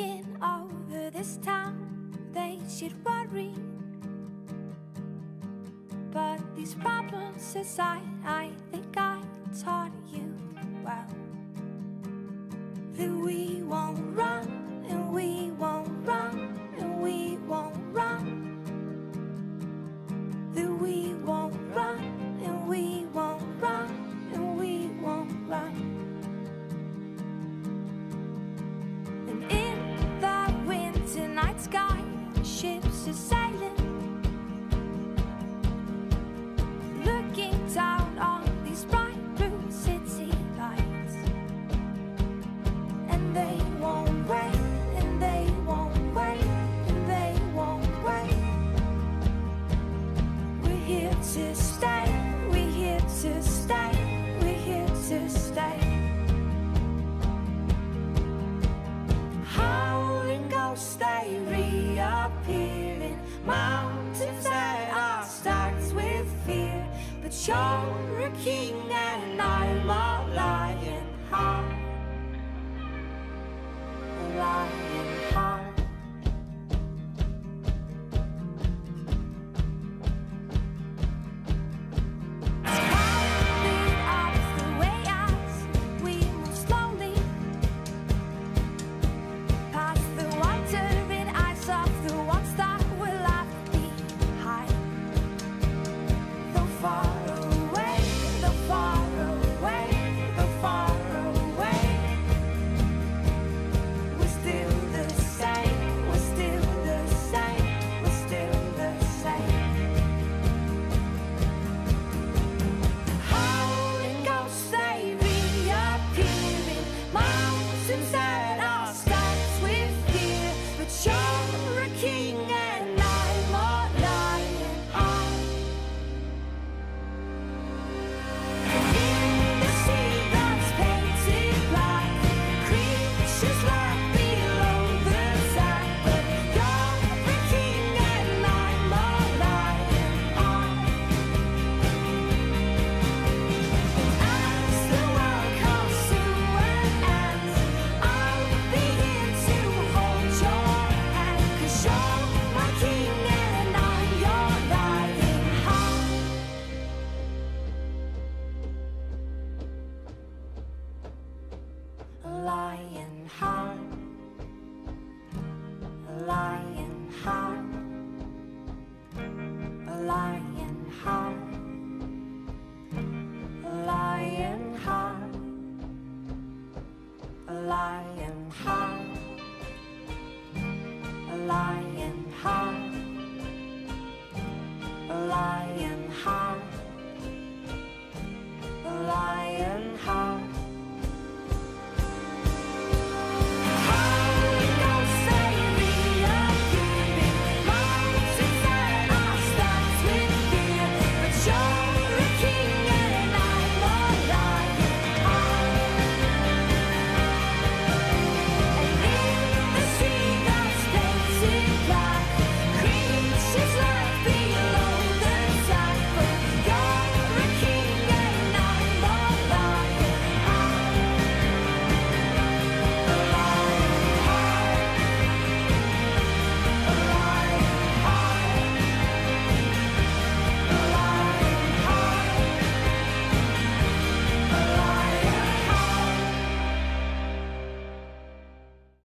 taking over this town, they should worry. But these problems aside, I think I taught you well that we won't run. 小 lion heart, a lion heart, a lion heart, a lion heart, a lion heart, a lion heart.